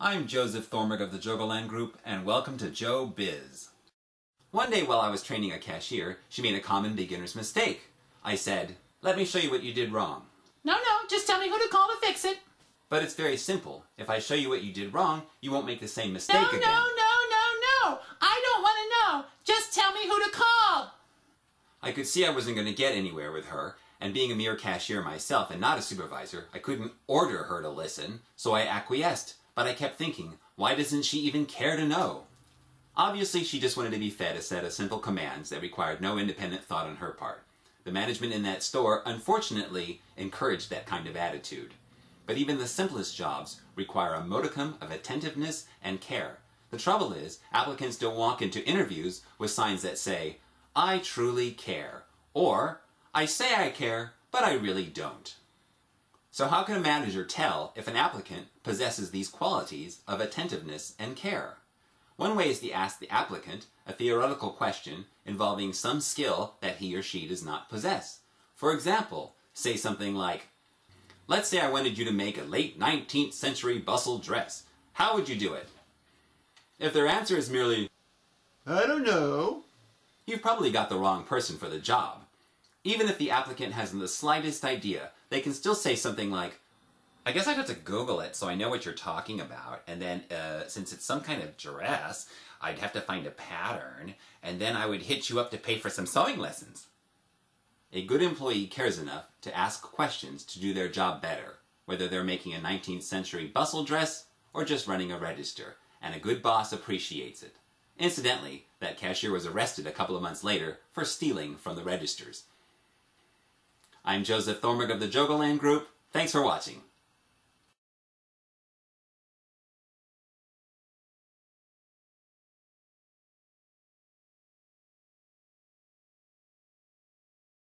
I'm Joseph Thornburg of the Jogoland Group, and welcome to Jogobiz. One day while I was training a cashier, she made a common beginner's mistake. I said, let me show you what you did wrong. No, no, just tell me who to call to fix it. But it's very simple. If I show you what you did wrong, you won't make the same mistake No, again. no, no, no, no. I don't want to know. Just tell me who to call. I could see I wasn't going to get anywhere with her, and being a mere cashier myself and not a supervisor, I couldn't order her to listen, so I acquiesced. But I kept thinking, why doesn't she even care to know? Obviously, she just wanted to be fed a set of simple commands that required no independent thought on her part. The management in that store, unfortunately, encouraged that kind of attitude. But even the simplest jobs require a modicum of attentiveness and care. The trouble is, applicants don't walk into interviews with signs that say, I truly care, or I say I care, but I really don't. So how can a manager tell if an applicant possesses these qualities of attentiveness and care? One way is to ask the applicant a theoretical question involving some skill that he or she does not possess. For example, say something like, Let's say I wanted you to make a late 19th century bustle dress. How would you do it? If their answer is merely, I don't know. you've probably got the wrong person for the job. Even if the applicant hasn't the slightest idea, they can still say something like, I guess I'd have to Google it so I know what you're talking about, and then uh, since it's some kind of dress, I'd have to find a pattern, and then I would hit you up to pay for some sewing lessons. A good employee cares enough to ask questions to do their job better, whether they're making a 19th century bustle dress or just running a register, and a good boss appreciates it. Incidentally, that cashier was arrested a couple of months later for stealing from the registers. I'm Joseph Thornburg of the Jogoland Group. Thanks for watching.